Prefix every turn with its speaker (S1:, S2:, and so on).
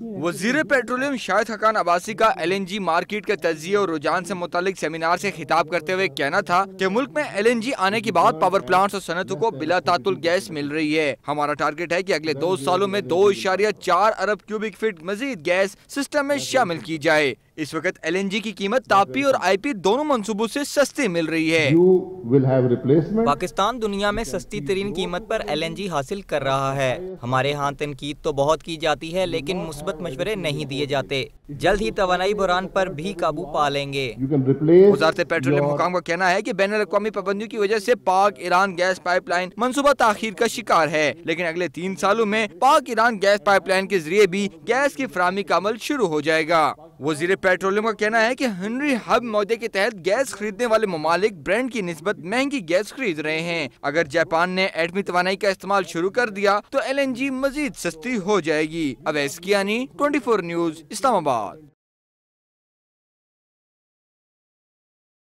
S1: وزیر پیٹرولیم شاہد حقان عباسی کا L N G market کے تجزیے اور رجحان سے متعلق سیمینار سے خطاب کرتے ہوئے کہنا تھا کہ ملک میں ایل این جی آنے کے بعد پاور پلانٹس اور صنعتوں کو بلا تعطل گیس مل رہی ہے۔ ہمارا ٹارگٹ ہے کہ اگلے دو سالوں میں دو اشاریہ چار ارب کیوبک فٹ مزید گیس سسٹم میں شامل کی جائے۔ اس وقت ایل این جی کی قیمت تاپی اور آئی پی دونوں منصوبوں سے سستی مل رہی ہے۔
S2: پاکستان دنیا میں سستی ترین قیمت پر ایل این جی حاصل کر رہا ہے۔ ہمارے ہاں تنقید تو بہت کی جاتی ہے لیکن مثبت مشورے نہیں دیے جاتے۔ جلد ہی توانائی بحران پر بھی قابو پا لیں گے۔
S1: وزارت پیٹرولیم حکام کا کہنا ہے کہ بین الاقوامی پابندیوں کی وجہ سے پاک ایران گیس پائپ لائن منصوبہ تاخیر کا شکار ہے۔ لیکن اگلے تین سالوں میں پاک ایران گیس پائپ لائن کے ذریعے بھی گیس کی فراہمی کا عمل شروع ہو جائے گا۔ وزیر پیٹرولیم کا کہنا ہے کہ ہنری ہب معدے کے تحت گیس خریدنے والے ممالک برینڈ کی نسبت مہنگی گیس خرید رہے ہیں۔ اگر جاپان نے ایٹمی توانائی کا استعمال شروع کر دیا تو ایل این جی مزید سستی ہو جائے گی۔ اویس کیانی 24 نیوز اسلام آباد۔